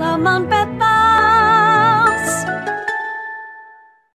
para man